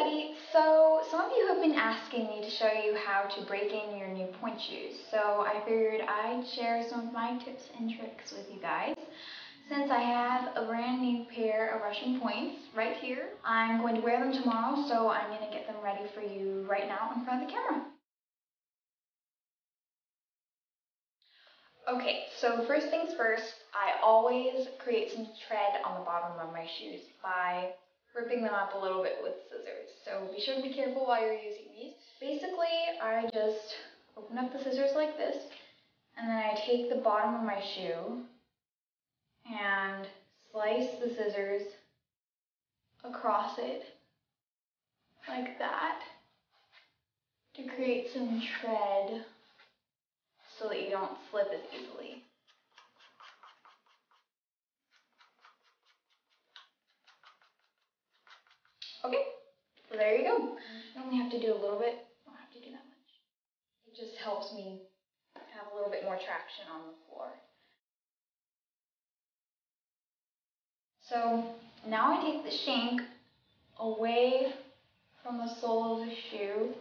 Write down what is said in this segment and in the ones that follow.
everybody! So some of you have been asking me to show you how to break in your new pointe shoes. So I figured I'd share some of my tips and tricks with you guys. Since I have a brand new pair of Russian Pointes right here, I'm going to wear them tomorrow, so I'm going to get them ready for you right now in front of the camera. Okay, so first things first, I always create some tread on the bottom of my shoes by ripping them up a little bit with scissors. So be sure to be careful while you're using these. Basically, I just open up the scissors like this, and then I take the bottom of my shoe and slice the scissors across it like that to create some tread so that you don't slip as easily. Okay, you only have to do a little bit, don't have to do that much. It just helps me have a little bit more traction on the floor. So now I take the shank away from the sole of the shoe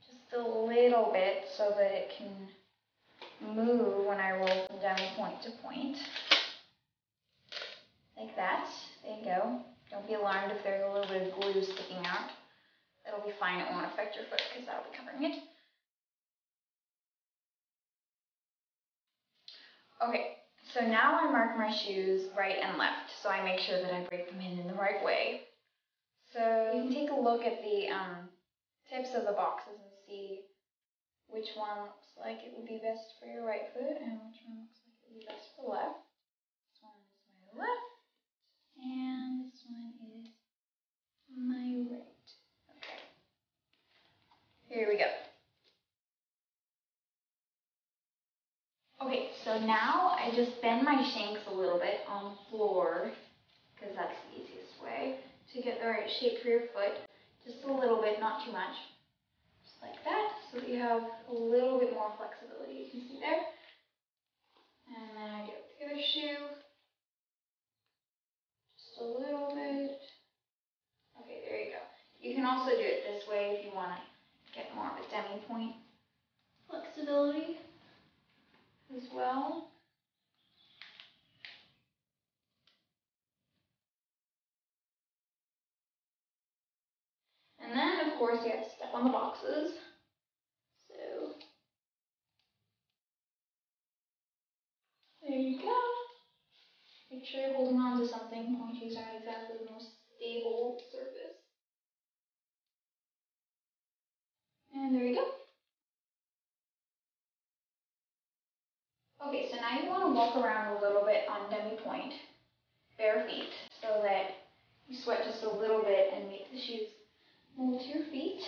just a little bit so that it can move when I roll from down point to point. Like that. There you go. Don't be alarmed if there's a little bit of glue sticking out. That'll be fine. It won't affect your foot because that'll be covering it. Okay, so now I mark my shoes right and left, so I make sure that I break them in in the right way. So you can take a look at the um, tips of the boxes and see which one looks like it would be best for your right foot and which one looks like it would be best for left. This one is my left and this one is my right. Okay. Here we go. Okay, so now I just bend my shanks a little bit on floor because that's the easiest way to get the right shape for your foot. Just a little bit, not too much Just like that so that you have a little bit more flexibility. You can see there. And then I do it with the other shoe. Just a little bit. Okay, there you go. You can also do it this way if you want to get more of a demi pointe flexibility as well. And then, of course, you have to step on the boxes. So, there you go. Make sure you're holding on to something. Pointe shoes aren't exactly the most stable surface. And there you go. Okay, so now you want to walk around a little bit on demi pointe, bare feet, so that you sweat just a little bit and make the shoes Move to your feet.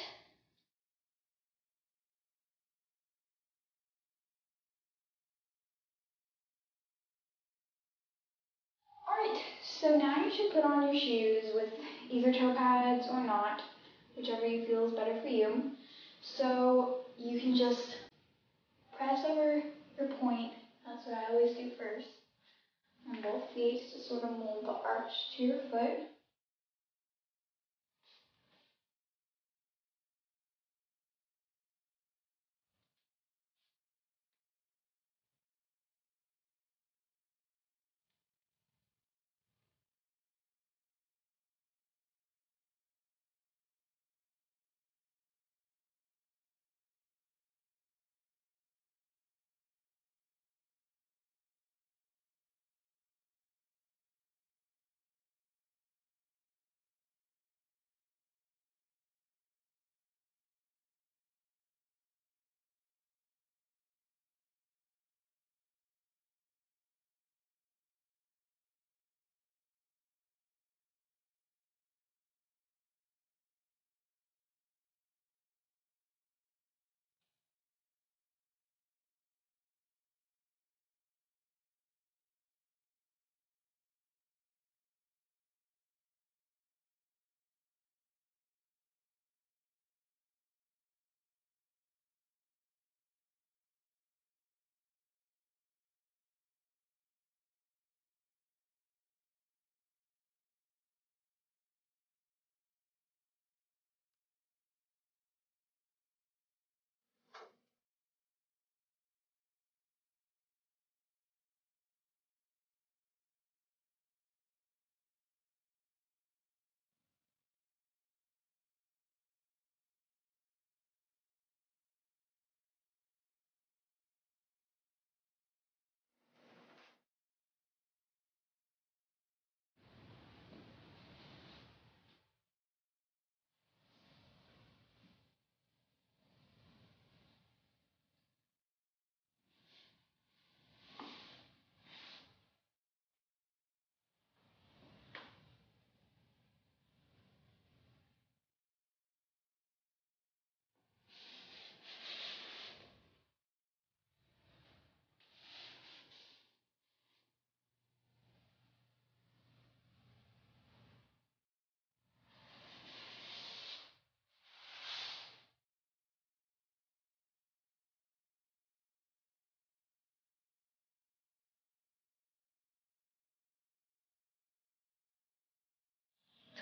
Alright, so now you should put on your shoes with either toe pads or not, whichever you feel is better for you. So you can just press over your point. that's what I always do first, on both feet to sort of mold the arch to your foot.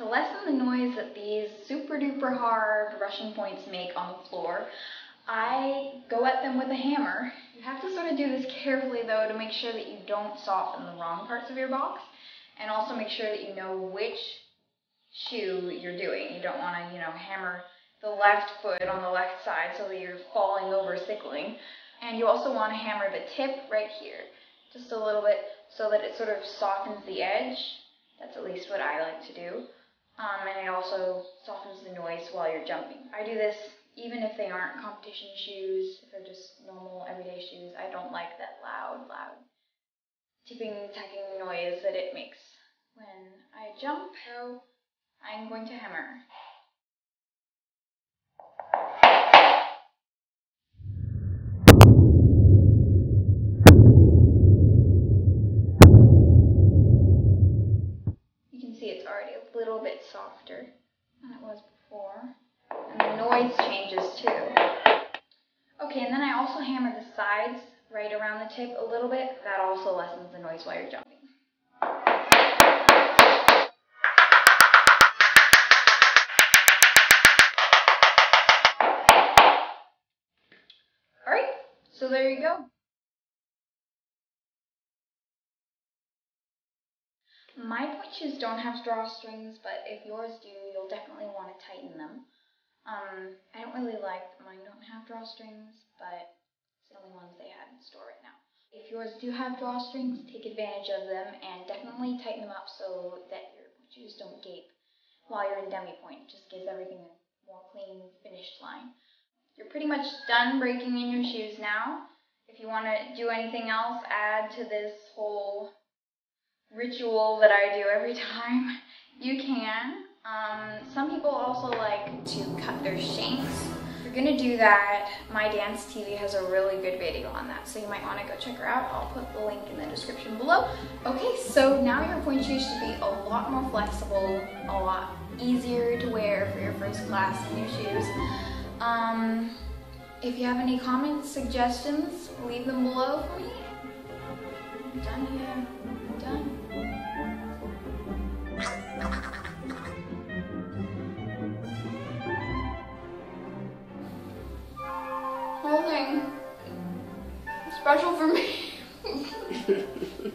To lessen the noise that these super duper hard Russian Pointes make on the floor, I go at them with a hammer. You have to sort of do this carefully though to make sure that you don't soften the wrong parts of your box and also make sure that you know which shoe you're doing. You don't want to, you know, hammer the left foot on the left side so that you're falling over sickling. And you also want to hammer the tip right here, just a little bit so that it sort of softens the edge. That's at least what I like to do. Um, and it also softens the noise while you're jumping. I do this even if they aren't competition shoes, if they're just normal everyday shoes. I don't like that loud, loud tipping, tacking noise that it makes when I jump. So I'm going to hammer. You can see it's already a little bit softer than it was before. And the noise changes too. Okay, and then I also hammer the sides right around the tip a little bit. That also lessens the noise while you're jumping. Alright, so there you go. My pointe shoes don't have drawstrings, but if yours do, you'll definitely want to tighten them. Um, I don't really like that mine don't have drawstrings, but it's the only ones they had in store right now. If yours do have drawstrings, take advantage of them and definitely tighten them up so that your shoes don't gape while you're in demi pointe. Just gives everything a more clean, finished line. You're pretty much done breaking in your shoes now. If you want to do anything else, add to this whole ritual that I do every time, you can. Um, some people also like to cut their shanks. You're gonna do that, My Dance TV has a really good video on that, so you might wanna go check her out. I'll put the link in the description below. Okay, so now your pointe shoes should be a lot more flexible, a lot easier to wear for your first class new shoes. Um, if you have any comments, suggestions, leave them below for me. I'm done here. Whole thing special for me.